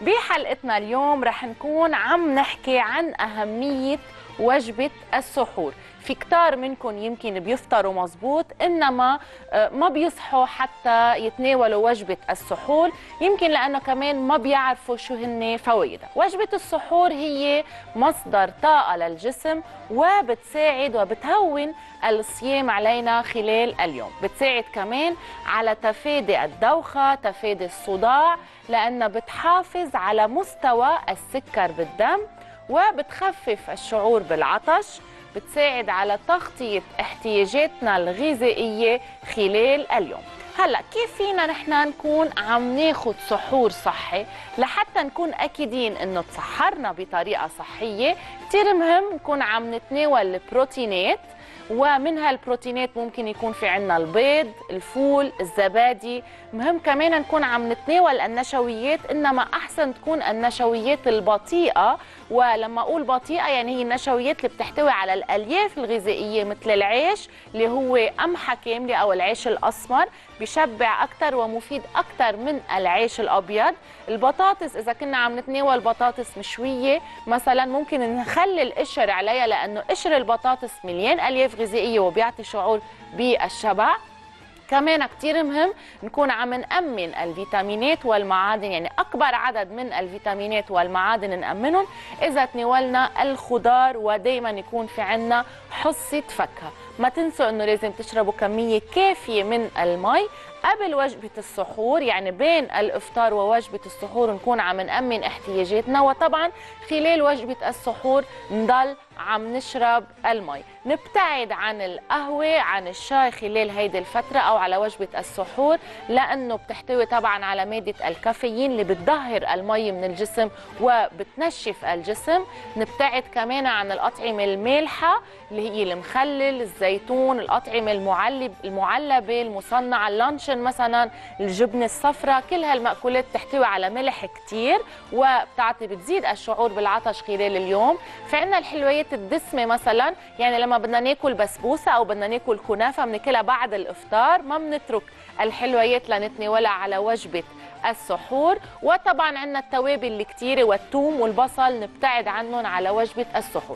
بحلقتنا اليوم رح نكون عم نحكي عن أهمية وجبة السحور. في كتار منكم يمكن بيفطروا مزبوط إنما آه، ما بيصحوا حتى يتناولوا وجبة السحور. يمكن لأنه كمان ما بيعرفوا شو هن فوائدها. وجبة السحور هي مصدر طاقة للجسم وبتساعد وبتهون الصيام علينا خلال اليوم. بتساعد كمان على تفادي الدوخة تفادي الصداع لأنها بتحافظ على مستوى السكر بالدم. وبتخفف الشعور بالعطش بتساعد على تغطية احتياجاتنا الغذائية خلال اليوم. هلأ كيف فينا نحن نكون عم ناخد سحور صحي؟ لحتى نكون أكيدين إنه تسحرنا بطريقة صحية كثير مهم نكون عم نتناول البروتينات ومن هالبروتينات ممكن يكون في عنا البيض الفول الزبادي. مهم كمان نكون عم نتناول النشويات إنما أحسن تكون النشويات البطيئة ولما أقول بطيئة يعني هي النشويات اللي بتحتوي على الألياف الغذائية مثل العيش اللي هو قمحه كامله أو العيش الأسمر بشبع أكثر ومفيد أكثر من العيش الأبيض. البطاطس إذا كنا عم نتناول بطاطس مشوية مثلا ممكن نخلي القشر عليها لأنه قشر البطاطس مليان ألياف غذائية وبيعطي شعور بالشبع. كمان كتير مهم نكون عم نأمن الفيتامينات والمعادن يعني أكبر عدد من الفيتامينات والمعادن نأمنهم إذا تناولنا الخضار ودايما يكون في عنا حصة فاكهة. ما تنسوا أنه لازم تشربوا كمية كافية من المي قبل وجبة السحور يعني بين الإفطار ووجبة السحور نكون عم نأمن احتياجاتنا وطبعا خلال وجبة السحور نضل عم نشرب المي. نبتعد عن القهوة عن الشاي خلال هيدي الفترة أو على وجبة السحور لأنه بتحتوي طبعا على مادة الكافيين اللي بتظهر المي من الجسم وبتنشف الجسم. نبتعد كمان عن الأطعمة المالحة اللي هي المخلل الزيتون الأطعمة المعلب المعلبة المصنعة اللانشون مثلا الجبنة الصفراء كل هالمأكولات تحتوي على ملح كتير وبتعطي بتزيد الشعور بالعطش خلال اليوم. في عنا الحلويات الدسمة مثلا يعني لما بدنا ناكل بسبوسة أو بدنا ناكل كنافة بناكلها بعد الإفطار ما بنترك الحلويات لنتناولها على وجبة السحور. وطبعا عندنا التوابل الكتيرة والثوم والبصل نبتعد عنهم على وجبة السحور.